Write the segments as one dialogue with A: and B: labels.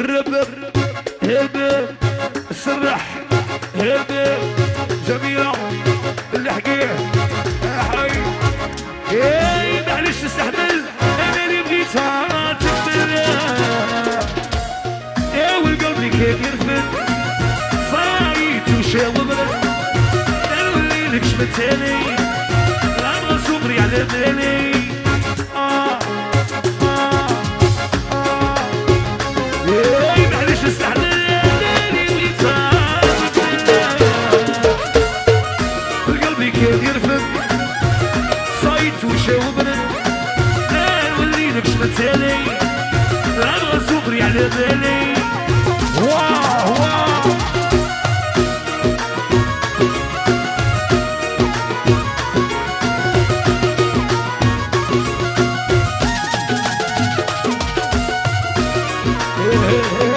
A: ربب هبب سرح هبب جميلة اللحقيه حي اي معلش استحمل. أنا اللي بغيتها تكمل يا والقلب اللي كان يرفد. صايت وشاوب أنا نولي لك شمتاني العمر صبري على بالي كان يرفد صايت وشاوبنا أنا نولي لك شمتاني العمر صبري على بالي واو واو الربب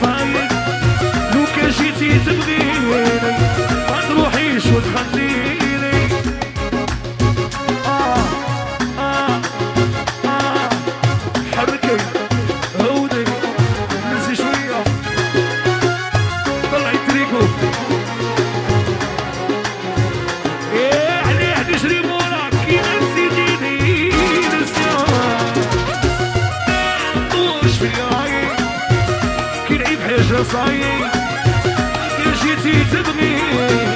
A: صايد لو كان جيتي تبغيني ما تروحيش وتخليني ندورش في رايي كي نعيب حاجة صايي كي جيتي تبغيني